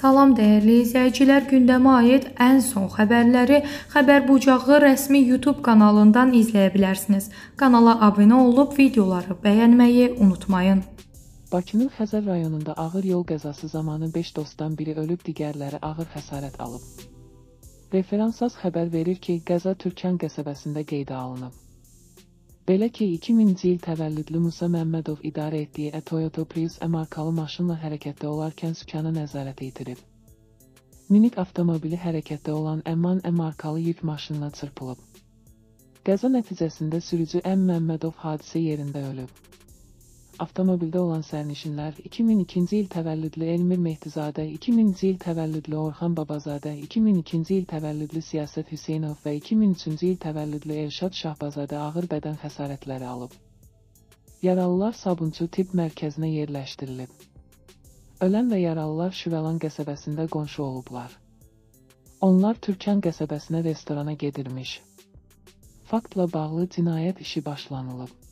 Salam dəyərli izləyicilər, gündəmə aid ən son xəbərləri Xəbər Bucağı rəsmi YouTube kanalından izləyə bilərsiniz. Kanala abunə olub videoları bəyənməyi unutmayın. Bakının Xəzər rayonunda ağır yol qəzası zamanı 5 dostdan biri ölüb, digərləri ağır xəsarət alıb. Referansas xəbər verir ki, qəza Türkan qəsəbəsində qeydə alınıb. Belə ki, 2000-ci il təvəllüdlü Musa Məmmədov idarə etdiyi E Toyota Prius E markalı maşınla hərəkətdə olarkən sükana nəzarət yitirib. Minik avtomobili hərəkətdə olan Əmman E markalı yük maşınına çırpılıb. Qəza nəticəsində sürücü M Məmmədov hadisə yerində ölüb. Avtomobildə olan sərnişinlər 2002-ci il təvəllüdlü Elmir Mehdizadə, 2000-ci il təvəllüdlü Orxan Babazadə, 2002-ci il təvəllüdlü Siyasət Hüseynov və 2003-cü il təvəllüdlü Elşad Şahbazadə ağır bədən xəsarətləri alıb. Yaralılar Sabunçu Tibb Mərkəzinə yerləşdirilib. Ölən və yaralılar Şüvəlan qəsəbəsində qonşu olublar. Onlar Türkan qəsəbəsinə restorana gedirmiş. Faktla bağlı cinayət işi başlanılıb.